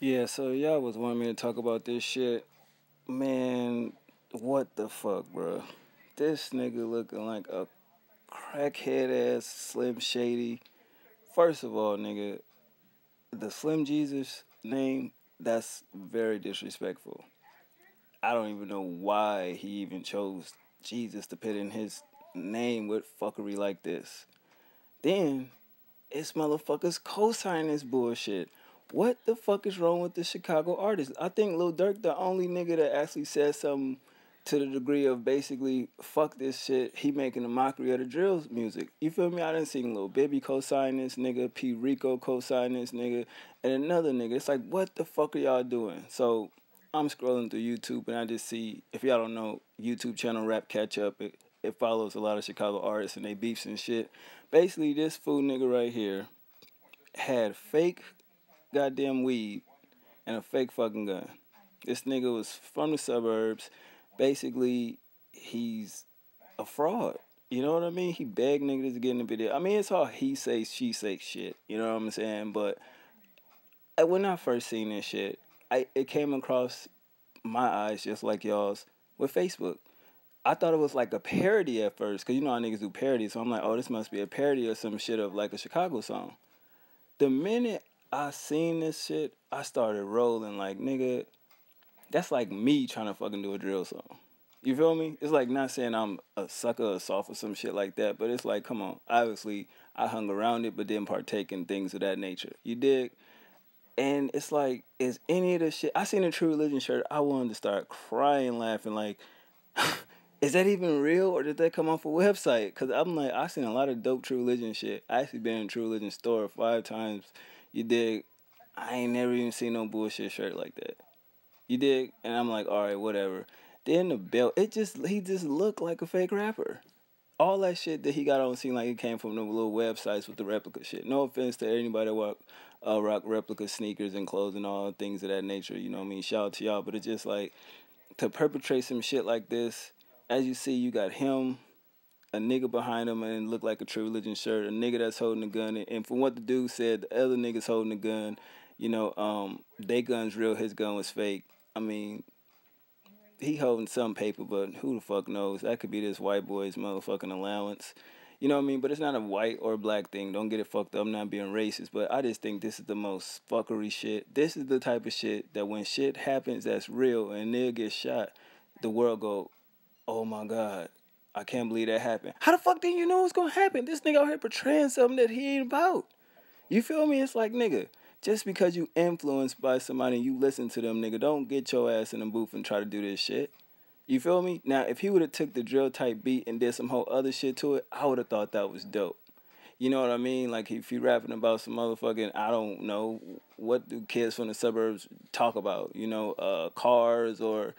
Yeah, so y'all was wanting me to talk about this shit. Man, what the fuck, bro? This nigga looking like a crackhead ass Slim Shady. First of all, nigga, the Slim Jesus name, that's very disrespectful. I don't even know why he even chose Jesus to put in his name with fuckery like this. Then, it's motherfuckers co-signing this bullshit. What the fuck is wrong with the Chicago artists? I think Lil Durk the only nigga that actually said something to the degree of basically fuck this shit. He making a mockery of the drill music. You feel me? I didn't see Lil Baby co-sign this nigga, P Rico co-sign this nigga, and another nigga. It's like what the fuck are y'all doing? So I'm scrolling through YouTube and I just see if y'all don't know YouTube channel Rap Catch Up. It, it follows a lot of Chicago artists and they beefs and shit. Basically, this fool nigga right here had fake goddamn weed and a fake fucking gun. This nigga was from the suburbs. Basically, he's a fraud. You know what I mean? He begged niggas to get in the video. I mean, it's all he say, she say shit. You know what I'm saying? But when I first seen this shit, I it came across my eyes just like y'all's with Facebook. I thought it was like a parody at first, cause you know how niggas do parodies. So I'm like, oh, this must be a parody or some shit of like a Chicago song. The minute I seen this shit, I started rolling like nigga. That's like me trying to fucking do a drill song. You feel me? It's like not saying I'm a sucker or soft or some shit like that, but it's like, come on. Obviously, I hung around it, but didn't partake in things of that nature. You dig? And it's like, is any of the shit I seen a True Religion shirt, I wanted to start crying, laughing, like, is that even real or did that come off a website? Cause I'm like, I seen a lot of dope True Religion shit. I actually been in a True Religion store five times. You dig? I ain't never even seen no bullshit shirt like that. You dig? And I'm like, all right, whatever. Then the belt, it just he just looked like a fake rapper. All that shit that he got on seemed like it came from the little websites with the replica shit. No offense to anybody that rock, uh, rock replica sneakers and clothes and all things of that nature. You know what I mean? Shout out to y'all, but it's just like to perpetrate some shit like this. As you see, you got him, a nigga behind him, and look like a True Religion shirt. A nigga that's holding a gun, and from what the dude said, the other niggas holding a gun. You know, um, they gun's real, his gun was fake. I mean, he holding some paper, but who the fuck knows? That could be this white boy's motherfucking allowance. You know what I mean? But it's not a white or black thing. Don't get it fucked up. I'm not being racist, but I just think this is the most fuckery shit. This is the type of shit that when shit happens that's real and they'll get shot, the world go, oh my god, I can't believe that happened. How the fuck did you know it's gonna happen? This nigga out here portraying something that he ain't about. You feel me? It's like nigga, just because you influenced by somebody and you listen to them, nigga, don't get your ass in the booth and try to do this shit. You feel me? Now, if he would have took the drill type beat and did some whole other shit to it, I would have thought that was dope. You know what I mean? Like if you rapping about some motherfucking, I don't know, what do kids from the suburbs talk about? You know, uh, cars or,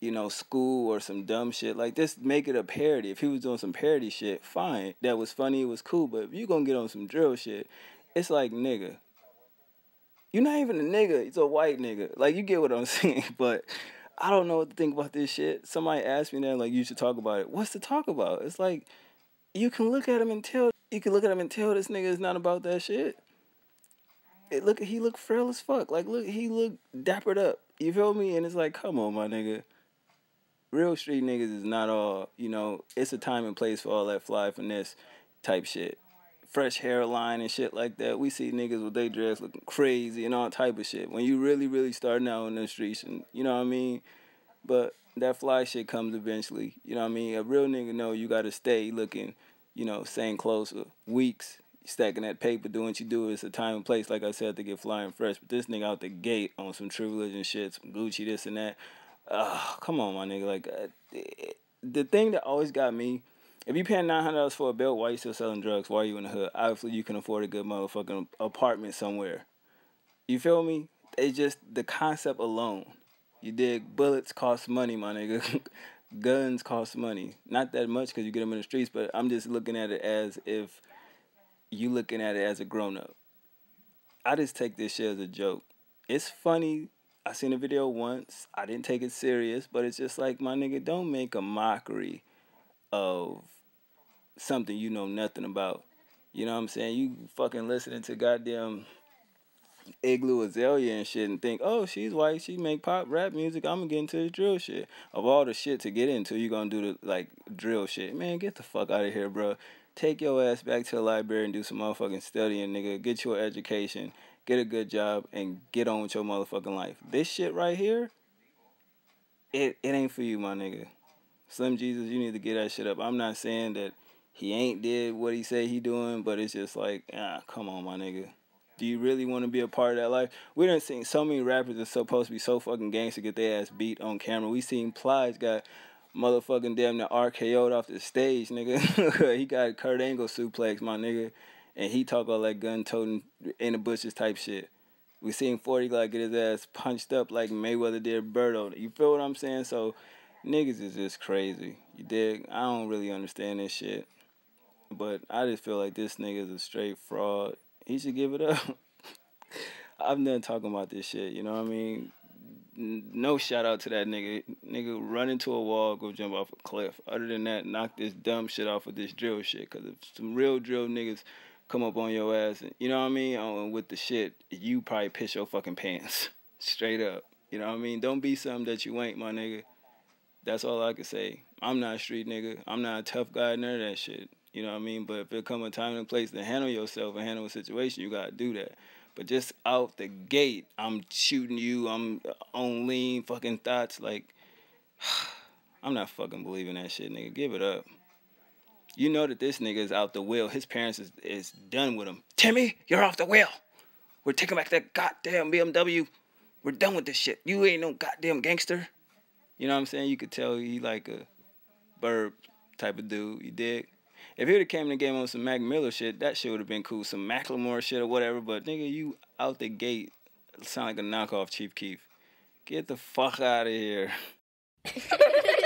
you know, school or some dumb shit. Like just make it a parody. If he was doing some parody shit, fine. That was funny, it was cool. But if you gonna get on some drill shit, it's like nigga, you're not even a nigga. It's a white nigga. Like you get what I'm saying. But I don't know what to think about this shit. Somebody asked me that, like you should talk about it. What's to talk about? It's like you can look at him and tell. You can look at him and tell this nigga is not about that shit. It look he look frail as fuck. Like look he look dappered up. You feel me? And it's like, come on, my nigga. Real street niggas is not all, you know, it's a time and place for all that fly finesse type shit fresh hairline and shit like that. We see niggas with their dress looking crazy and all type of shit. When you really, really starting out in the streets and you know what I mean? But that fly shit comes eventually. You know what I mean? A real nigga know you gotta stay looking, you know, same clothes for weeks, stacking that paper, doing what you do. It's a time and place, like I said, to get flying fresh. But this nigga out the gate on some true religion shit, some Gucci, this and that. Uh, come on, my nigga. Like, uh, the thing that always got me if you paying nine hundred dollars for a belt, why you still selling drugs? Why are you in the hood? Obviously, you can afford a good motherfucking apartment somewhere. You feel me? It's just the concept alone. You dig? Bullets cost money, my nigga. Guns cost money. Not that much because you get them in the streets, but I'm just looking at it as if you looking at it as a grown up. I just take this shit as a joke. It's funny. I seen a video once. I didn't take it serious, but it's just like my nigga, don't make a mockery of something you know nothing about. You know what I'm saying? You fucking listening to goddamn Igloo Azalea and shit and think, oh, she's white, she make pop rap music, I'm gonna get into the drill shit. Of all the shit to get into, you gonna do the like drill shit. Man, get the fuck out of here, bro. Take your ass back to the library and do some motherfucking studying, nigga. Get your education, get a good job, and get on with your motherfucking life. This shit right here, it it ain't for you, my nigga. Slim Jesus, you need to get that shit up. I'm not saying that he ain't did what he say he doing, but it's just like, ah, come on, my nigga. Do you really want to be a part of that life? We done seen so many rappers that's supposed to be so fucking gangster get their ass beat on camera. We seen Plies got motherfucking damn near RKO'd off the stage, nigga. he got a Kurt Angle suplex, my nigga. And he talk all that gun toting in the bushes type shit. We seen 40 Glock get his ass punched up like Mayweather did Berto. You feel what I'm saying? So niggas is just crazy. You dig? I don't really understand this shit. But I just feel like this nigga is a straight fraud. He should give it up. I'm done talking about this shit, you know what I mean? No shout out to that nigga. Nigga run into a wall, go jump off a cliff. Other than that, knock this dumb shit off with this drill shit. Cause if some real drill niggas come up on your ass, and, you know what I mean? Oh, on with the shit, you probably piss your fucking pants. Straight up. You know what I mean? Don't be something that you ain't, my nigga. That's all I can say. I'm not a street nigga. I'm not a tough guy, none of that shit. You know what I mean? But if it come a time and place to handle yourself and handle a situation, you gotta do that. But just out the gate, I'm shooting you. I'm on lean fucking thoughts. Like, I'm not fucking believing that shit, nigga. Give it up. You know that this nigga is out the wheel. His parents is, is done with him. Timmy, you're off the wheel. We're taking back that goddamn BMW. We're done with this shit. You ain't no goddamn gangster. You know what I'm saying? You could tell he like a bird type of dude. You dig? If he would have came in the game on some Mac Miller shit, that shit would have been cool. Some Macklemore shit or whatever. But nigga, you out the gate sound like a knockoff Chief Keef. Get the fuck out of here.